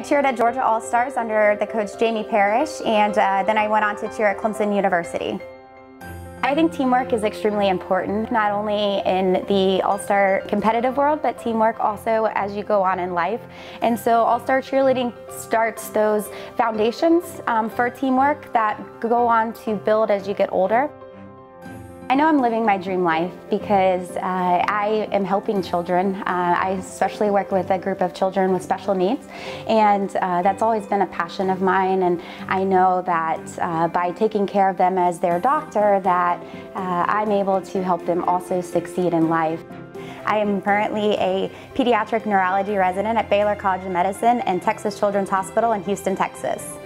I cheered at Georgia All Stars under the coach Jamie Parrish, and uh, then I went on to cheer at Clemson University. I think teamwork is extremely important, not only in the All-Star competitive world, but teamwork also as you go on in life. And so All-Star cheerleading starts those foundations um, for teamwork that go on to build as you get older. I know I'm living my dream life because uh, I am helping children. Uh, I especially work with a group of children with special needs, and uh, that's always been a passion of mine. And I know that uh, by taking care of them as their doctor, that uh, I'm able to help them also succeed in life. I am currently a pediatric neurology resident at Baylor College of Medicine and Texas Children's Hospital in Houston, Texas.